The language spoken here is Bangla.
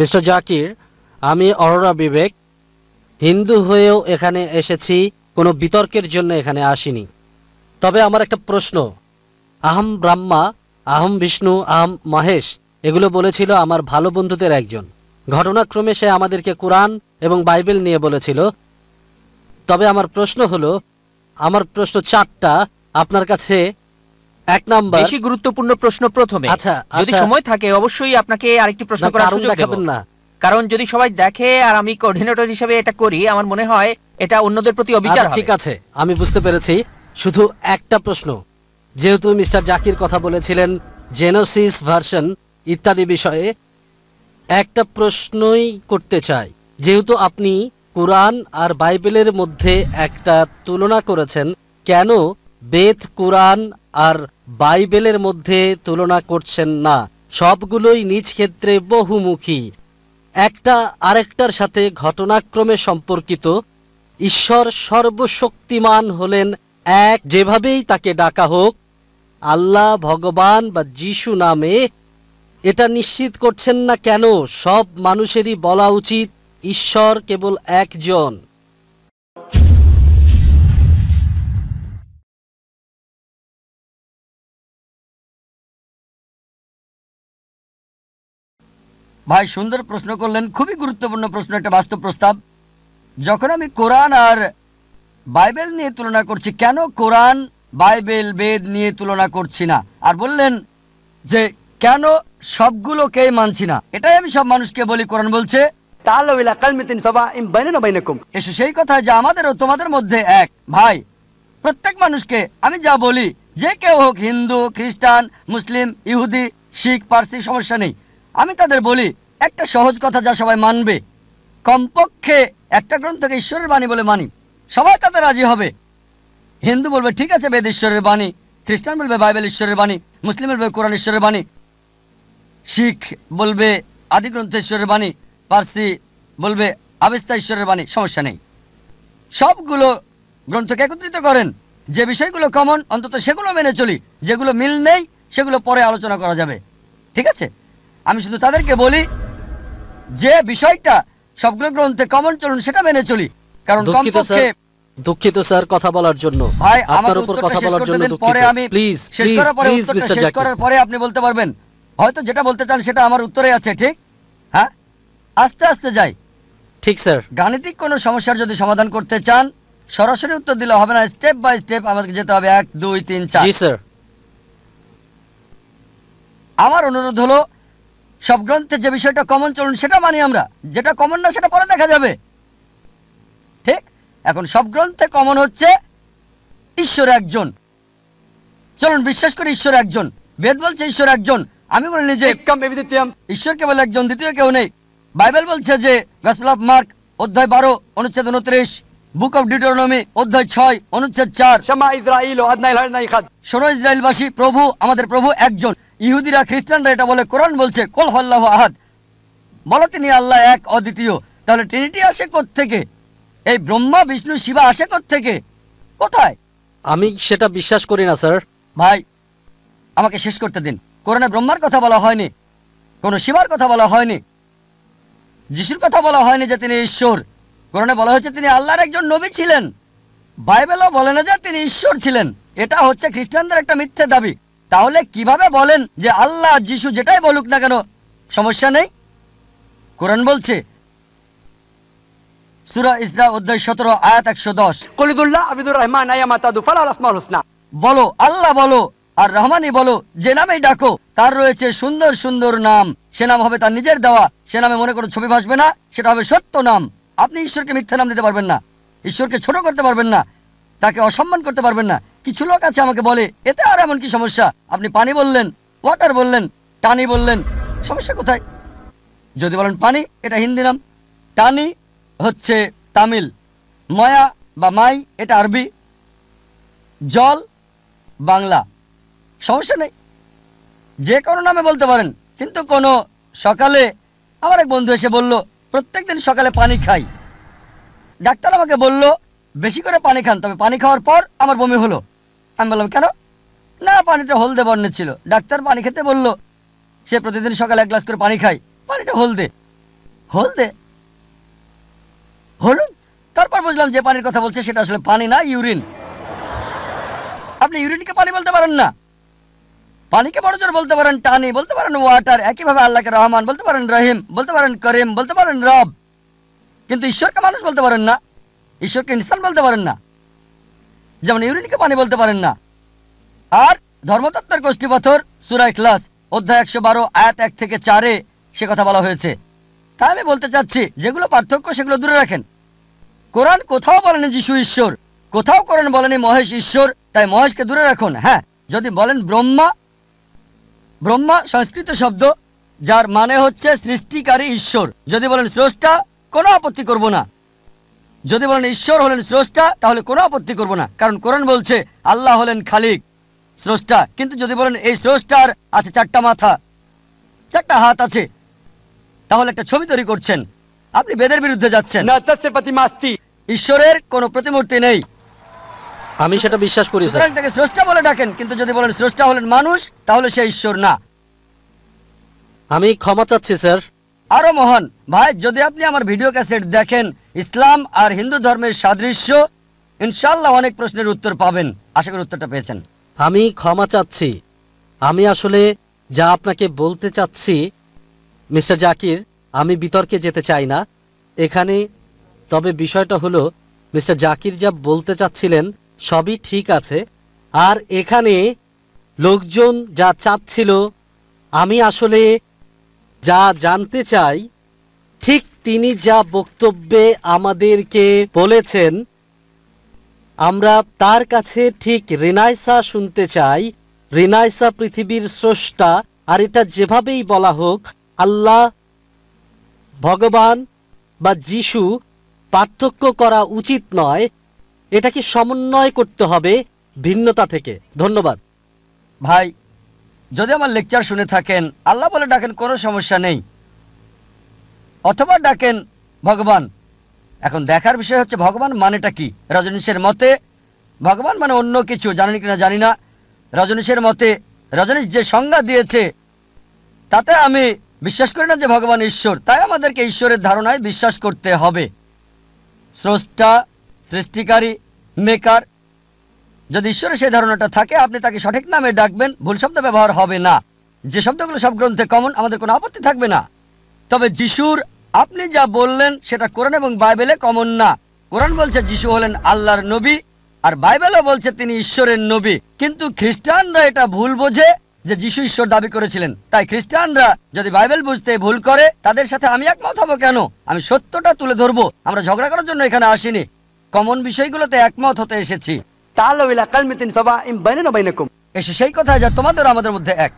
মিস্টার জাকির, আমি অরোরা বিবেক, হিন্দু হয়েও এখানে এসেছি, কোনো বিতর্কের জন্য এখানে আসিনি। তবে আমার একটা প্রশ্ন, আহম ব্রাহ্মা, আহম বিষ্ণু, আহম মহেশ, এগুলো বলেছিল আমার ভালো বন্ধুদের একজন। ঘটনাক্রমে সে আমাদেরকে কোরআন এবং বাইবেল নিয়ে বলেছিল। তবে আমার প্রশ্ন হলো, আমার প্রশ্ন চারটা, আপনার কাছে এক নাম্বার। বেশি গুরুত্বপূর্ণ প্রশ্ন প্রথমে। আচ্ছা, যদি আচ্ছা। সময় থাকে অবশ্যই আপনাকে আরেকটি প্রশ্ন করার সুযোগ দেব। না। কারণ যদি সবাই দেখে আর আমি কোঅর্ডিনেটর হিসেবে এটা করি আমার মনে হয় এটা অন্যদের প্রতি অবিচার আচ্ছা, ঠিক আছে আমি বুঝতে পেরেছি। শুধু একটা প্রশ্ন যেহেতু মিস্টার জাকির কথা বলেছিলেন জেনোসিস ভার্সন ইত্যাদি বিষয়ে একটা প্রশ্নই করতে চাই। যেহেতু আপনি কোরআন আর বাইবেলের মধ্যে একটা তুলনা করেছেন কেন বেদ কোরআন আর বাইবেলের মধ্যে তুলনা করছেন না। সবগুলোই নিজ ক্ষেত্রে বহুমুখী। একটা আরেকটার সাথে ঘটনাক্রমে সম্পর্কিত। ঈশ্বর সর্বশক্তিমান হলেন এক, যেভাবেই তাকে ডাকা হোক, আল্লাহ, ভগবান বা যিশু নামে। এটা নিশ্চিত করছেন না কেন? সব মানুষেরই বলা উচিত, ঈশ্বর কেবল একজন। ভাই সুন্দর প্রশ্ন করলেন খুবই গুরুত্বপূর্ণ প্রশ্ন একটা বাস্তব প্রস্তাব। যখন আমি কোরআন আর বাইবেল নিয়ে তুলনা করছি কেন কোরআন বাইবেল বেদ নিয়ে তুলনা করছি না? আর বললেন যে কেন সবগুলোকেই মানছি না? এটাই আমি সব মানুষকে বলি কোরআন বলছে এসো সেই কথা যা আমাদের ও তোমাদের মধ্যে এক। ভাই প্রত্যেক মানুষকে আমি যা বলি যে কেউ হোক হিন্দু খ্রিস্টান মুসলিম ইহুদি শিখ পার্সি সমস্যা নেই। আমি তাদের বলি একটা সহজ কথা যা সবাই মানবে। কমপক্ষে একটা গ্রন্থকে ঈশ্বরের বাণী বলে মানি। সবাই তাতে রাজি হবে। হিন্দু বলবে, ঠিক আছে, বেদ ঈশ্বরের বাণী। খ্রিস্টান বলবে, বাইবেল ঈশ্বরের বাণী। মুসলিম বলবে, কোরআন ঈশ্বরের বাণী। শিখ বলবে আদিগ্রন্থ ঈশ্বরের বাণী। পার্সি বলবে, আবেস্তা ঈশ্বরের বাণী। সমস্যা নেই। সবগুলো গ্রন্থকে একত্রিত করেন। যে বিষয়গুলো কমন অন্তত সেগুলো মেনে চলি। যেগুলো মিল নেই, সেগুলো পরে আলোচনা করা যাবে। ঠিক আছে? আমি শুধু তাদেরকে বলি যে বিষয়টা সবগুলো গ্রন্থে কমন চলুন সেটা মেনে চলি। কারণ দুঃখিত কমপক্ষে স্যার দুঃখিত স্যার কথা বলার জন্য। ভাই আমার উপর কথা বলার জন্য পরে আমি প্লিজ শেষ করার পরে প্লিজ উত্তরটা শেষ করার পরে আপনি বলতে পারবেন। হয়তো যেটা বলতে চান সেটা আমার উত্তরে আছে ঠিক? হ্যাঁ? আস্তে আস্তে যাই। ঠিক স্যার। গাণিতিক কোনো সমস্যার যদি সমাধান করতে চান সরাসরি উত্তর দিলে হবে না স্টেপ বাই স্টেপ আমাকে যেতে হবে। এক দুই তিন চার। জি স্যার। আমার অনুরোধ হলো সব গ্রন্থে যে বিষয়টা কমন চলুন সেটা মানি আমরা। যেটা কমন না সেটা পরে দেখা যাবে। ঠিক? এখন সব গ্রন্থে কমন হচ্ছে ঈশ্বর একজন। চলুন বিশ্বাস করি ঈশ্বর একজন। বেদ বলছে ঈশ্বর একজন। আমি বলিনি যে ঈশ্বর কেবল একজন দ্বিতীয় কেউ নেই। বাইবেল বলছে যে গসপেল মার্ক অধ্যায় বারো অনুচ্ছেদ উনত্রিশ বুক অব ডিটোনমি অধ্যায় ছয় অনুচ্ছেদ চার। শোনো ইসরায়েলবাসী প্রভু আমাদের প্রভু একজন। ইহুদিরা খ্রিস্টানরা এটা বলে কোরআন বলছে কল হল্লাহ আহাদ। বলো তিনি আল্লাহ এক অদ্বিতীয়। তাহলে ট্রিনিটি আসে থেকে এই ব্রহ্মা বিষ্ণু শিবা আসে থেকে কোথায়? আমি সেটা বিশ্বাস করি না স্যার। ভাই আমাকে শেষ করতে দিন। কোরআনে ব্রহ্মার কথা বলা হয়নি কোনো শিবার কথা বলা হয়নি যিশুর কথা বলা হয়নি যে তিনি ঈশ্বর। কোরআনে বলা হচ্ছে তিনি আল্লাহর একজন নবী ছিলেন। বাইবেলও বলে না যে তিনি ঈশ্বর ছিলেন। এটা হচ্ছে খ্রিস্টানদের একটা মিথ্যে দাবি। তাহলে কীভাবে বলেন যে আল্লাহ যিশু যেটাই বলুক না কেন? সমস্যা নেই? কোরআন বলছে সুরা ইসরা অধ্যায় সতেরো আয়াত একশো দশ। কলিদুল্লাহ আবিদুর রহমান বলো আল্লাহ বলো আর রহমানই বলো যে নামেই ডাকো তার রয়েছে সুন্দর সুন্দর নাম। সে নাম হবে তার নিজের দেওয়া। সে নামে মনে করো ছবি ভাসবে না সেটা হবে সত্য নাম। আপনি ঈশ্বরকে মিথ্যা নাম দিতে পারবেন না। ঈশ্বরকে ছোট করতে পারবেন না। তাকে অসম্মান করতে পারবেন না। কিছু লোক আছে আমাকে বলে, এতে আর এমন কি সমস্যা? আপনি পানি বললেন ওয়াটার বললেন, টানি বললেন। সমস্যা কোথায়? যদি বলেন পানি, এটা হিন্দি নাম। টানি হচ্ছে তামিল। ময়া বা মাই, এটা আরবি। জল, বাংলা। সমস্যা নেই। যে কোনো নামে বলতে পারেন। কিন্তু কোনো সকালে আমার এক বন্ধু এসে বলল প্রত্যেকদিন সকালে পানি খাই। ডাক্তার আমাকে বলল, বেশি করে পানি খান, তবে পানি খাওয়ার পর আমার বমি হলো। আমি বললাম, কেন? না, পানিটা হলদে বর্ণের ছিল। ডাক্তার পানি খেতে বলল, সে প্রতিদিন সকালে এক গ্লাস করে পানি খায়, পানিটা হলদে। হলদে? হলুদ? তারপর বুঝলাম যে পানির কথা বলছে, সেটা আসলে পানি না, ইউরিন। আপনি ইউরিনকে পানি বলতে পারেন না। পানিকে বড় জোর বলতে পারেন টানি, বলতে পারেন ওয়াটার একইভাবে আল্লাহকে রহমান, বলতে পারেন রহিম, বলতে পারেন করিম, বলতে পারেন রব। কিন্তু ঈশ্বরকে মানুষ বলতে পারেন না, ঈশ্বরকে ইনসান বলতে পারেন না, যেমন ইউরিনকে পানি বলতে পারেন না। আর ধর্মতত্ত্বের গোষ্ঠী পাথর সুরাই ক্লাস অধ্যায় একশো বারো, আয়াত এক থেকে চারে সে কথা বলা হয়েছে। তাই আমি বলতে চাচ্ছি, যেগুলো পার্থক্য সেগুলো দূরে রাখেন। কোরআন কোথাও বলেনি যিশু ঈশ্বর, কোথাও কোরআন বলেনি মহেশ ঈশ্বর, তাই মহেশকে দূরে রাখুন। হ্যাঁ যদি বলেন ব্রহ্মা ব্রহ্মা সংস্কৃত শব্দ যার মানে হচ্ছে সৃষ্টিকারী ঈশ্বর। যদি বলেন স্রষ্টা কোনো আপত্তি করব না। যদি বলেন ঈশ্বর হলেন স্রষ্টা তাহলে কোনো আপত্তি করব না। কারণ কোরআন বলছে আল্লাহ হলেন খালিক স্রষ্টা। কিন্তু যদি বলেন এই স্রষ্টার আছে চারটা মাথা চারটা হাত আছে তাহলে একটা ছবি তৈরি করছেন। আপনি বেদের বিরুদ্ধে যাচ্ছেন। ঈশ্বরের কোনো প্রতিমূর্তি নেই। আমি সেটা বিশ্বাস করি স্যার। তাকে স্রষ্টা বলে ডাকেন কিন্তু যদি বলেন স্রষ্টা হলেন মানুষ তাহলে সে ঈশ্বর না। আমি ক্ষমা চাচ্ছি স্যার। আরও মহান ভাই যদি আপনি আমার ভিডিও ক্যাসেট দেখেন ইসলাম আর হিন্দু ধর্মের সাদৃশ্য ইনশাল্লাহ অনেক প্রশ্নের উত্তর পাবেন। আশা করি উত্তরটা পেয়েছেন। আমি ক্ষমা চাচ্ছি। আমি আসলে যা আপনাকে বলতে চাচ্ছি মিস্টার জাকির আমি বিতর্কে যেতে চাই না। এখানে তবে বিষয়টা হলো মিস্টার জাকির যা বলতে চাচ্ছিলেন সবই ঠিক আছে। আর এখানে লোকজন যা চাচ্ছিল, আমি আসলে যা জানতে চাই, ঠিক তিনি যা বক্তব্যে আমাদেরকে বলেছেন, আমরা তার কাছে ঠিক রিনাইসা শুনতে চাই। রিনাইসা পৃথিবীর স্রষ্টা, আর এটা যেভাবেই বলা হোক, আল্লাহ, ভগবান বা যিশু পার্থক্য করা উচিত নয়। এটাকে সমন্বয় করতে হবে ভিন্নতা থেকে। ধন্যবাদ। ভাই, যদি আমার লেকচার শুনে থাকেন, আল্লাহ বলে ডাকেন, কোনো সমস্যা নেই। অথবা ডাকেন, ভগবান, এখন দেখার বিষয় হচ্ছে ভগবান মানেটা কি? রজনীশের মতে, ভগবান মানে অন্য কিছু, জানেন কিনা জানি না। রজনীশের মতে, রজনীশ যে সংজ্ঞা দিয়েছে, তাতে আমি বিশ্বাস করি না যে ভগবান ঈশ্বর, তাই আমাদেরকে ঈশ্বরের ধারণায় বিশ্বাস করতে হবে। স্রষ্টা সৃষ্টিকারী, মেকার। যদি ঈশ্বরের সেই ধারণাটা থাকে, আপনি তাকে সঠিক নামে ডাকবেন, ভুল শব্দ ব্যবহার হবে না। যে শব্দগুলো সব গ্রন্থে কমন আমাদের কোনো আপত্তি থাকবে না। তবে যিশুর আপনি যা বললেন, সেটা কোরআন এবং বাইবেলে কমন না। কোরআন বলছে যিশু হলেন আল্লাহর নবী, আর বাইবেলও বলছে তিনি ঈশ্বরের নবী। কিন্তু খ্রিস্টানরা এটা ভুল বোঝে যে যিশু ঈশ্বর দাবি করেছিলেন। তাই খ্রিস্টানরা যদি বাইবেল বুঝতে ভুল করে, তাদের সাথে আমি একমত হব কেন? আমি সত্যটা তুলে ধরবো। আমরা ঝগড়া করার জন্য এখানে আসিনি। কমন বিষয়গুলোতে একমত হতে এসেছি। এসে সেই কথা যা তোমাদের আমাদের মধ্যে এক।